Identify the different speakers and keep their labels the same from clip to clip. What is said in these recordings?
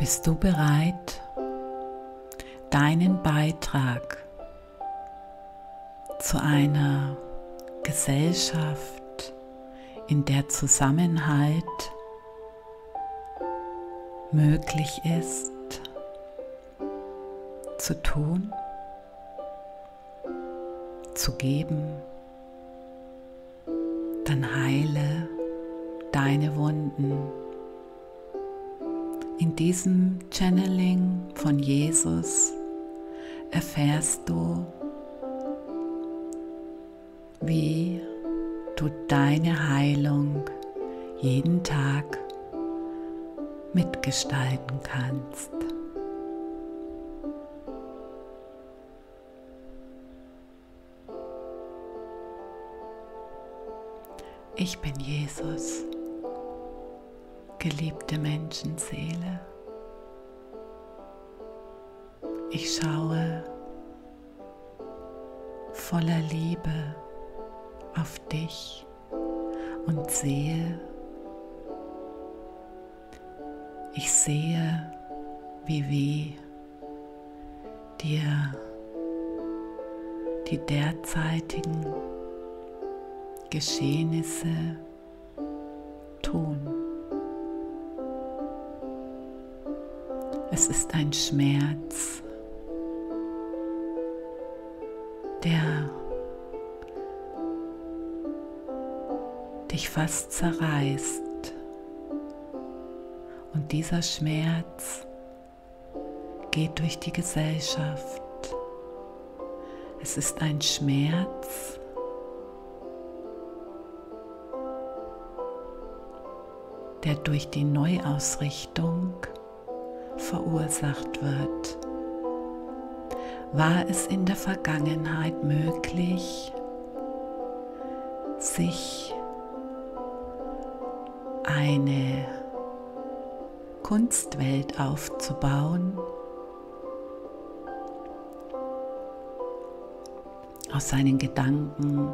Speaker 1: Bist du bereit, deinen Beitrag zu einer Gesellschaft, in der Zusammenhalt möglich ist, zu tun, zu geben, dann heile deine Wunden. In diesem Channeling von Jesus erfährst du, wie du deine Heilung jeden Tag mitgestalten kannst. Ich bin Jesus, geliebte Menschenseele. Ich schaue voller Liebe auf dich und sehe, ich sehe, wie weh dir die derzeitigen Geschehnisse tun. Es ist ein Schmerz, der dich fast zerreißt. Und dieser Schmerz geht durch die Gesellschaft. Es ist ein Schmerz, der durch die Neuausrichtung verursacht wird. War es in der Vergangenheit möglich, sich eine Kunstwelt aufzubauen, aus seinen Gedanken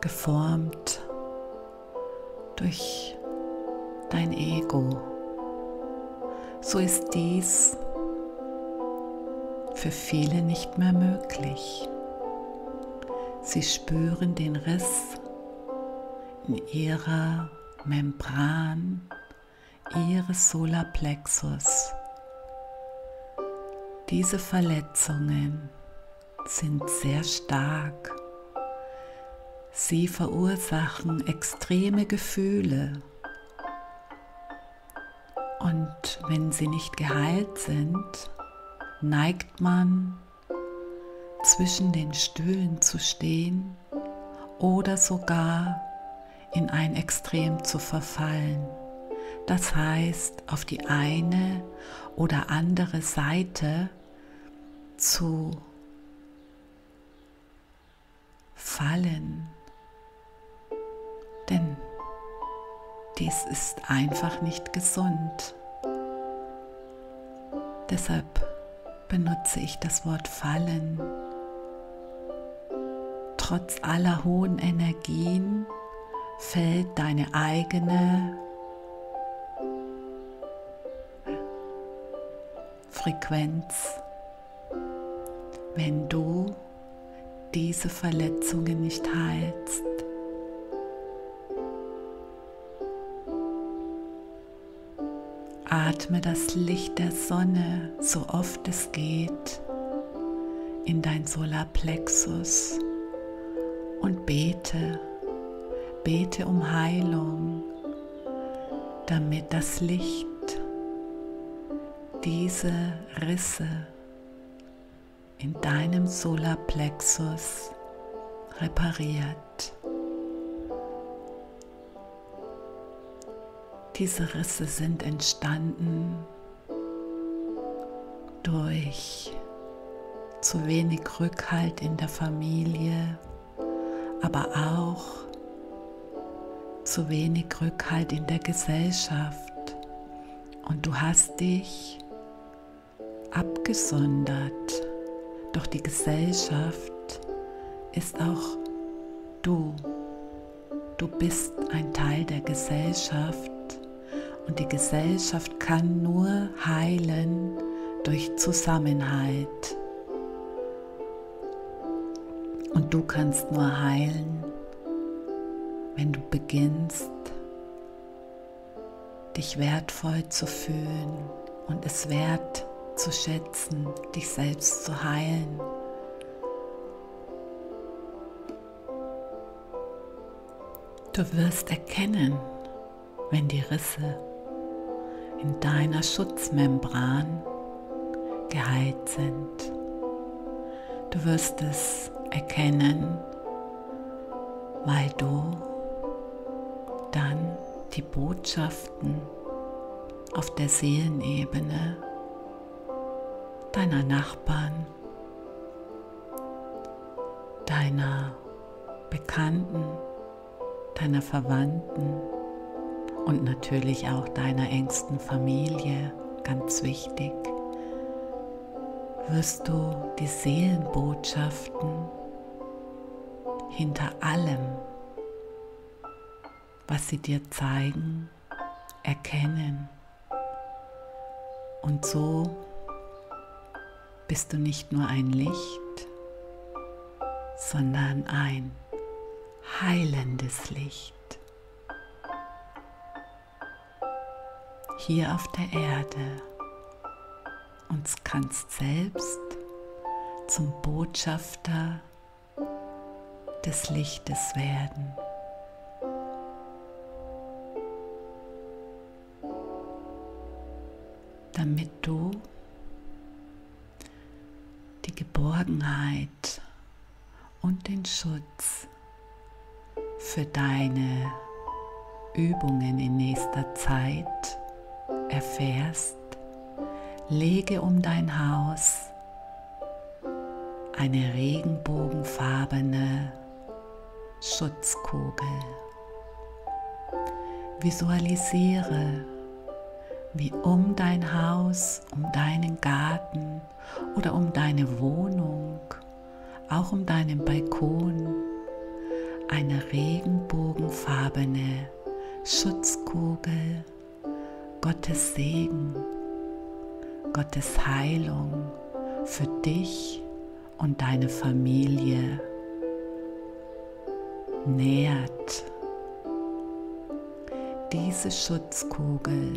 Speaker 1: geformt durch dein Ego. So ist dies für viele nicht mehr möglich. Sie spüren den Riss in ihrer Membran ihres Solarplexus. Diese Verletzungen sind sehr stark Sie verursachen extreme Gefühle. Und wenn sie nicht geheilt sind, neigt man zwischen den Stühlen zu stehen oder sogar in ein Extrem zu verfallen. Das heißt, auf die eine oder andere Seite zu fallen denn dies ist einfach nicht gesund. Deshalb benutze ich das Wort fallen. Trotz aller hohen Energien fällt deine eigene Frequenz, wenn du diese Verletzungen nicht heilst. Atme das Licht der Sonne so oft es geht in dein Solarplexus und bete, bete um Heilung, damit das Licht diese Risse in deinem Solarplexus repariert. Diese Risse sind entstanden durch zu wenig Rückhalt in der Familie, aber auch zu wenig Rückhalt in der Gesellschaft. Und du hast dich abgesondert. Doch die Gesellschaft ist auch du. Du bist ein Teil der Gesellschaft Und die Gesellschaft kann nur heilen durch Zusammenhalt. Und du kannst nur heilen, wenn du beginnst, dich wertvoll zu fühlen und es wert zu schätzen, dich selbst zu heilen. Du wirst erkennen, wenn die Risse in deiner Schutzmembran geheilt sind. Du wirst es erkennen, weil du dann die Botschaften auf der Seelenebene deiner Nachbarn, deiner Bekannten, deiner Verwandten und natürlich auch deiner engsten Familie, ganz wichtig, wirst du die Seelenbotschaften hinter allem, was sie dir zeigen, erkennen. Und so bist du nicht nur ein Licht, sondern ein heilendes Licht. Hier auf der Erde und kannst selbst zum Botschafter des Lichtes werden. Damit du die Geborgenheit und den Schutz für deine Übungen in nächster Zeit erfährst, lege um dein Haus eine regenbogenfarbene Schutzkugel. Visualisiere, wie um dein Haus, um deinen Garten oder um deine Wohnung, auch um deinen Balkon, eine regenbogenfarbene Schutzkugel, Gottes Segen, Gottes Heilung für dich und deine Familie nährt. Diese Schutzkugel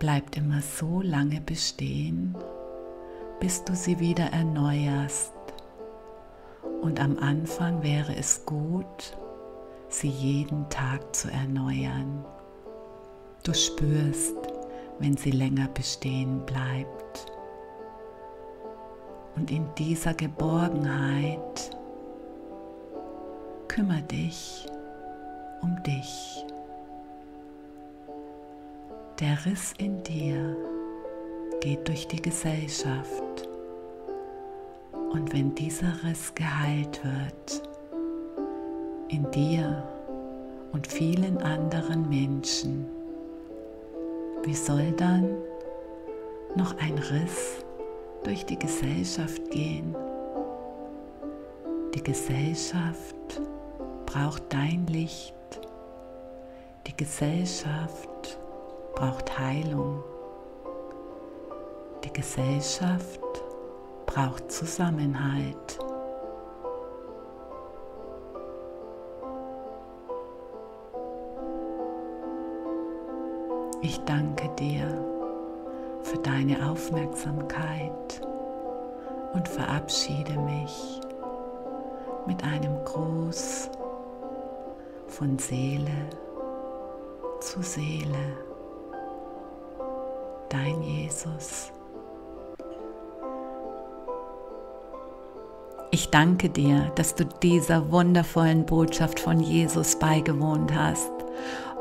Speaker 1: bleibt immer so lange bestehen, bis du sie wieder erneuerst. Und am Anfang wäre es gut, sie jeden Tag zu erneuern. Du spürst, wenn sie länger bestehen bleibt. Und in dieser Geborgenheit kümmere dich um dich. Der Riss in dir geht durch die Gesellschaft. Und wenn dieser Riss geheilt wird, in dir und vielen anderen Menschen, wie soll dann noch ein Riss durch die Gesellschaft gehen? Die Gesellschaft braucht dein Licht. Die Gesellschaft braucht Heilung. Die Gesellschaft braucht Zusammenhalt. Ich danke dir für deine Aufmerksamkeit und verabschiede mich mit einem Gruß von Seele zu Seele. Dein Jesus. Ich danke dir, dass du dieser wundervollen Botschaft von Jesus beigewohnt hast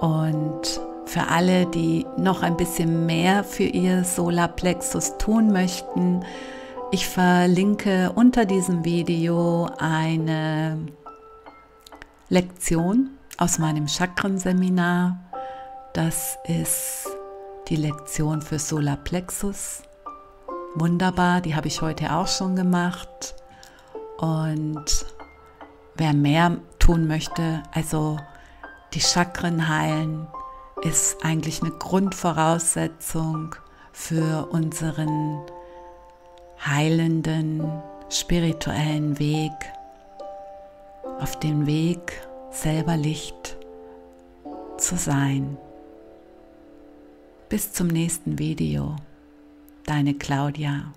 Speaker 1: und für alle, die noch ein bisschen mehr für ihr Solarplexus tun möchten, ich verlinke unter diesem Video eine Lektion aus meinem Chakrenseminar. Das ist die Lektion für Solarplexus. Wunderbar, die habe ich heute auch schon gemacht. Und wer mehr tun möchte, also Die Chakren heilen ist eigentlich eine Grundvoraussetzung für unseren heilenden spirituellen Weg, auf dem Weg selber Licht zu sein. Bis zum nächsten Video. Deine Claudia.